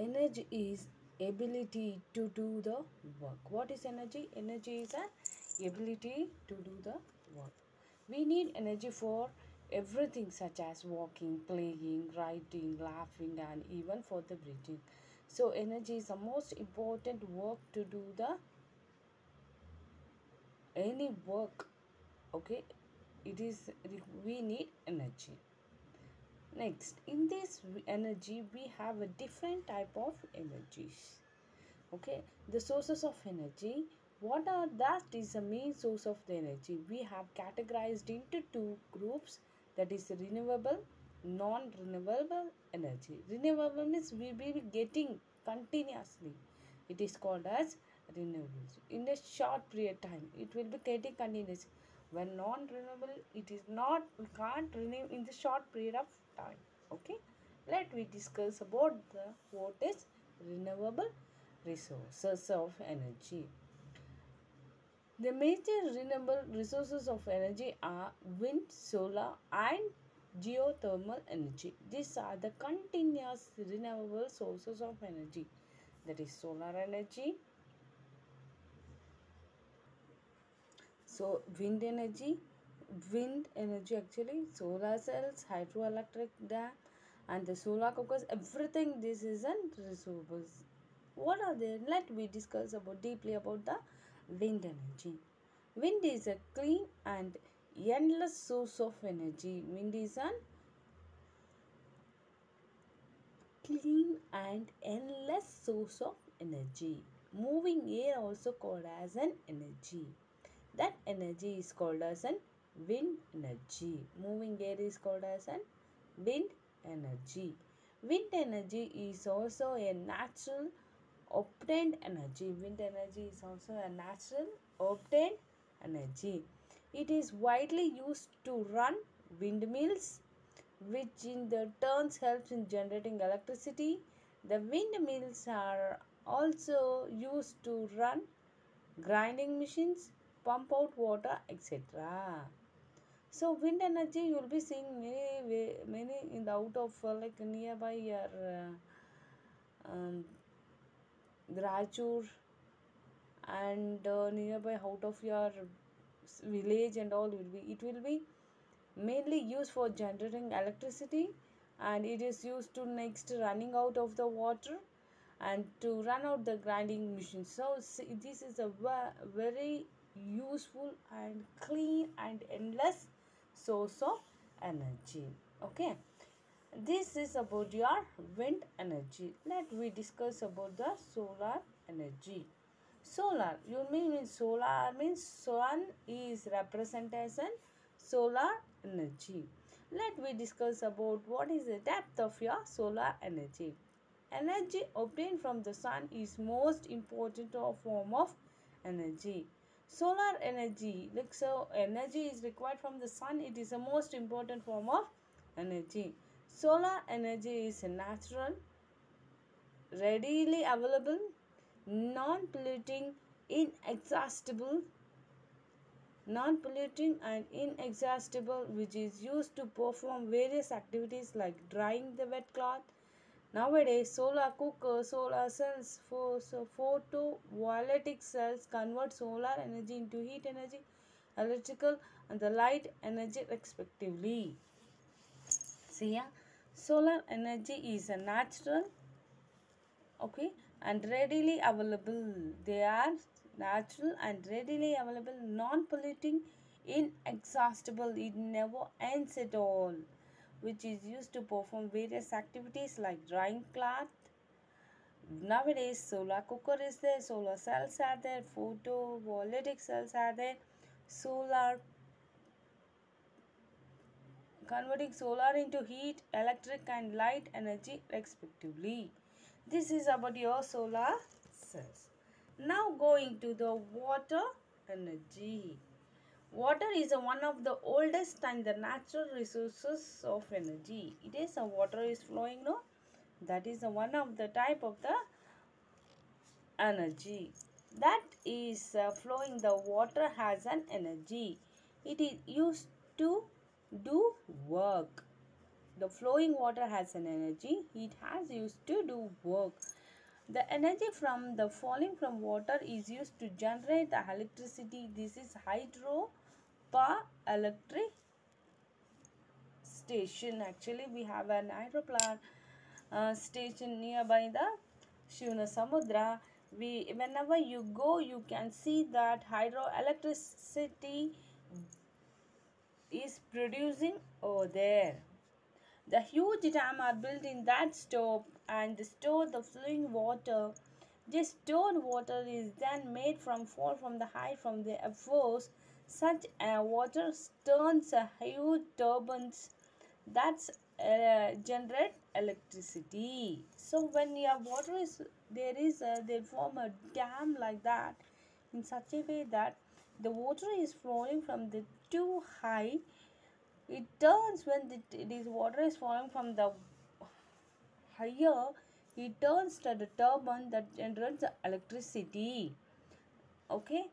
energy is ability to do the work. What is energy? Energy is an ability to do the work. We need energy for everything such as walking playing writing laughing and even for the breathing. So energy is the most important work to do the any work okay? It is we need energy next in this energy we have a different type of energies. Okay the sources of energy. What are that is the main source of the energy. We have categorized into two groups. That is renewable non-renewable energy. Renewable means we will be getting continuously. It is called as renewable in a short period time it will be getting continuous. When non-renewable it is not can't renew in the short period of time. Okay? Let we discuss about the what is renewable resources of energy. The major renewable resources of energy are wind solar and geothermal energy. These are the continuous renewable sources of energy. That is solar energy. So wind energy wind energy actually solar cells hydroelectric dam and the solar cookers everything this is an renewables what are they? Let we discuss about deeply about the wind energy. Wind is a clean and endless source of energy. Wind is an clean and endless source of energy. Moving air also called as an energy. That energy is called as an wind energy. Moving air is called as an wind energy. Wind energy is also a natural obtained energy. Wind energy is also a natural obtained energy. It is widely used to run windmills which in the turns helps in generating electricity. The windmills are also used to run grinding machines pump out water etc so wind energy you will be seeing many many in the out of uh, like nearby your uh, um, and uh, nearby out of your village and all will be it will be mainly used for generating electricity and it is used to next running out of the water and to run out the grinding machine. So this is a very useful and clean and endless source of energy. Okay. This is about your wind energy. Let we discuss about the solar energy. Solar you mean solar means sun is representation solar energy. Let we discuss about what is the depth of your solar energy. Energy obtained from the sun is most important form of energy solar energy. Like so energy is required from the sun. It is the most important form of energy. Solar energy is natural readily available non-polluting inexhaustible non-polluting and inexhaustible which is used to perform various activities like drying the wet cloth nowadays solar cooker solar cells photovoltaic cells convert solar energy into heat energy electrical and the light energy respectively. See yeah? Solar energy is a natural okay and readily available. They are natural and readily available non-polluting inexhaustible it never ends at all which is used to perform various activities like drying cloth. Nowadays solar cooker is there solar cells are there photovoltaic cells are there solar converting solar into heat electric and light energy respectively. This is about your solar cells. Now going to the water energy water is one of the oldest and the natural resources of energy. It is a water is flowing no? That is one of the type of the energy. That is uh, flowing the water has an energy. It is used to do work. The flowing water has an energy. It has used to do work the energy from the falling from water is used to generate the electricity. This is hydro power electric station. Actually we have an hydro plant uh, station nearby the Shivana Samudra we whenever you go you can see that hydroelectricity is producing over there the huge dam are built in that store and store the flowing water. This stored water is then made from fall from the height from the force such uh, water turns a huge turbines that's uh, generate electricity. So when your water is there is a, they form a dam like that in such a way that the water is flowing from the too high it turns when the, this water is flowing from the higher it turns to the turbine that generates the electricity. Okay?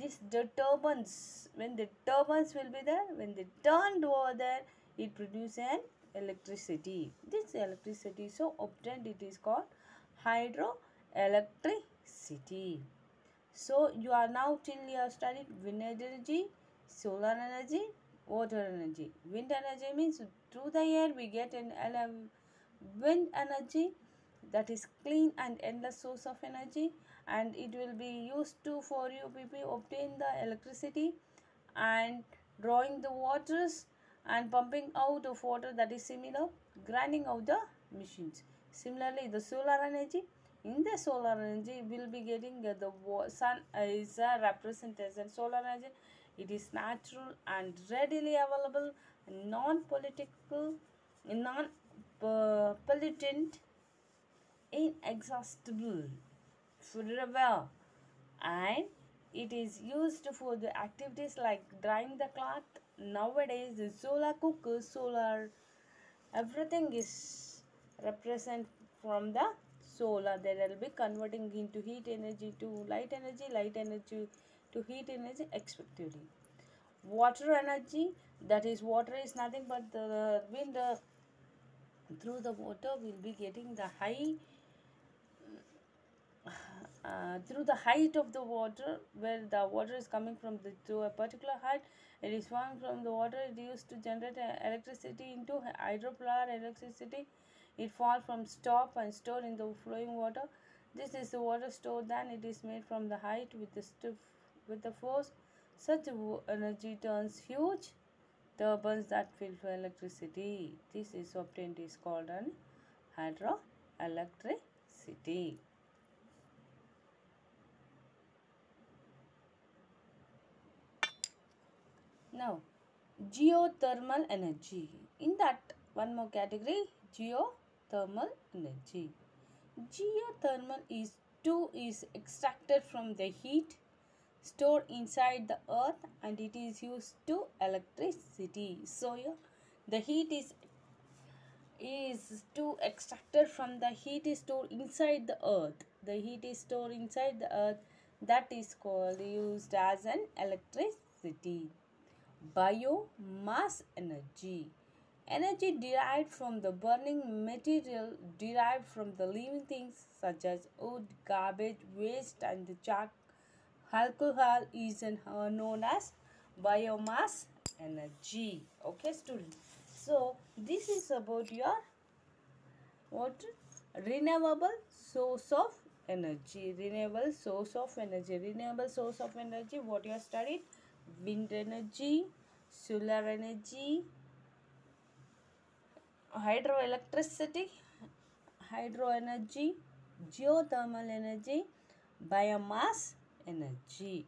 This the turbines when the turbines will be there when they turned over there it produces an electricity. This electricity so obtained it is called hydroelectricity. So you are now till you have studied wind energy solar energy water energy. Wind energy means through the air we get an wind energy that is clean and endless source of energy and it will be used to for you people obtain the electricity and drawing the waters and pumping out of water that is similar grinding out the machines. Similarly the solar energy in the solar energy we'll be getting the sun is a representation solar energy it is natural and readily available non-political non uh, pollutant inexhaustible forever. And it is used for the activities like drying the cloth. Nowadays the solar cookers solar everything is represent from the solar. They will be converting into heat energy to light energy. Light energy to heat energy expectively water energy that is water is nothing but the wind uh, through the water will be getting the high uh, through the height of the water where the water is coming from the to a particular height. It is flowing from the water it used to generate electricity into hydropower electricity. It falls from stop and stored in the flowing water. This is the water stored then it is made from the height with the stiff with the force such energy turns huge turbines that fill for electricity this is obtained is called an hydroelectricity Now, geothermal energy. In that one more category, geothermal energy. Geothermal is two is extracted from the heat stored inside the earth and it is used to electricity. So yeah, the heat is is to extracted from the heat is stored inside the earth. The heat is stored inside the earth that is called used as an electricity biomass energy energy derived from the burning material derived from the living things such as wood garbage waste and the charcoal alcohol is an, uh, known as biomass energy. Okay students so this is about your what? Renewable source of energy. Renewable source of energy. Renewable source of energy what you have studied? Wind energy, solar energy, hydroelectricity, hydro energy, geothermal energy, biomass energy.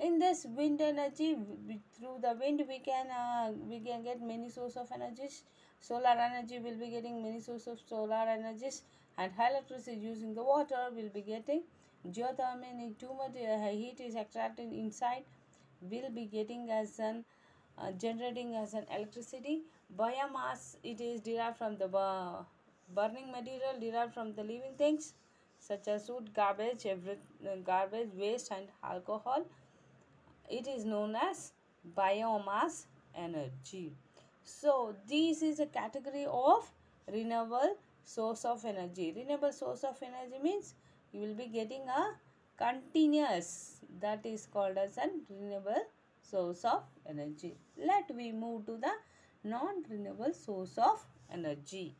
In this wind energy, through the wind we can uh, we can get many source of energies. Solar energy will be getting many source of solar energies, and electricity using the water will be getting geothermal. Too much uh, heat is extracted inside will be getting as an uh, generating as an electricity biomass it is derived from the burning material derived from the living things such as wood garbage every uh, garbage waste and alcohol it is known as biomass energy So this is a category of renewable source of energy. Renewable source of energy means you will be getting a continuous that is called as a renewable source of energy. Let we move to the non-renewable source of energy.